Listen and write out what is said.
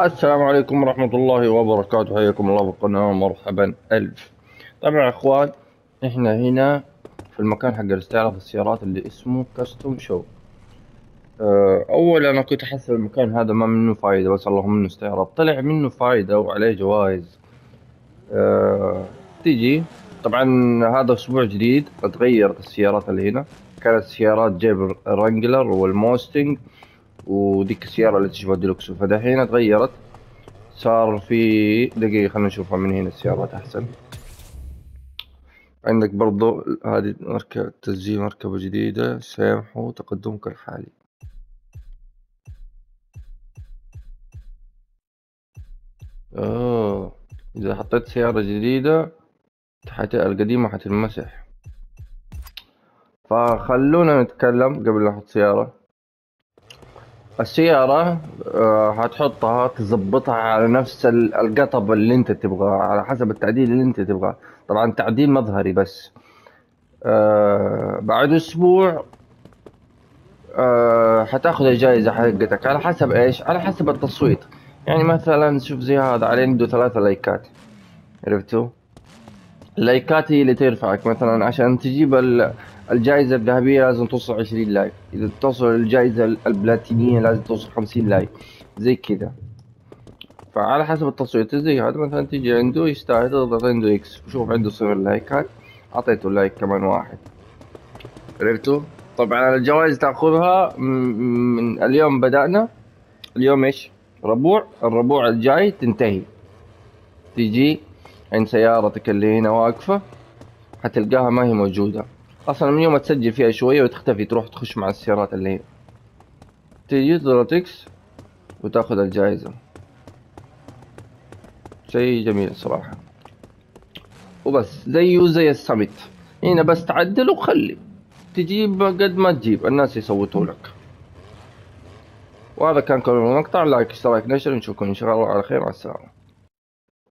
السلام عليكم ورحمة الله وبركاته. حياكم الله في القناة مرحبا. ألف. طبعا أخوان إحنا هنا في المكان حق الاستعراض السيارات اللي اسمه custom show أول أنا كنت أحس المكان هذا ما منه فايدة بس اللهم منه استعراض طلع منه فايدة وعليه جوائز. أه، تيجي طبعا هذا أسبوع جديد اتغيرت السيارات اللي هنا. كانت سيارات جيب رانجلر والموستنج. وديك السيارة اللي تشبه ديلوكسو فدحين تغيرت صار في دقيقة خلينا نشوفها من هنا السيارات أحسن. عندك برضو هذه مركبة تسجيل مركبة جديدة سامحوا تقدمك الحالي أوه إذا حطيت سيارة جديدة حت... القديمة حتنمسح. فخلونا نتكلم قبل لا نحط سيارة. السيارة آه، هتحطها تظبطها على نفس القطب اللي انت تبغاه على حسب التعديل اللي انت تبغاه. طبعا تعديل مظهري بس. آه، بعد أسبوع آه، حتاخذ الجائزة حقتك. على حسب إيش؟ على حسب التصويت. يعني مثلا شوف زي هذا عليه عنده ثلاثة لايكات. عرفتوا؟ ال likeات هي اللي ترفعك مثلا عشان تجيب الجائزة الذهبية لازم توصل 20 like. إذا توصل الجائزة البلاتينية لازم توصل 50 like. زي كذا. فعلى حسب التصويت. زي هذا مثلا تيجي عنده يستاهل تضغط عنده X. شوف عنده صفر likeات. أعطيته like كمان واحد. عرفتوا طبعا الجوائز تأخذها من اليوم بدأنا. اليوم إيش؟ ربوع. الربوع الجاي تنتهي. تيجي عند سيارتك اللي هنا واقفة حتلقاها ما هي موجودة. أصلا من يوم ما تسجل فيها شوية وتختفي تروح تخش مع السيارات اللي هي. تيجي تضغط إكس وتاخذ الجائزة. شيء جميل صراحة. وبس زيه زي السمت. هنا بس تعدل وخلي. تجيب قد ما تجيب الناس يصوتوا لك. وهذا كان كل المقطع. لايك اشتراك نشر. نشوفكم إن شاء الله على خير. مع السلامة.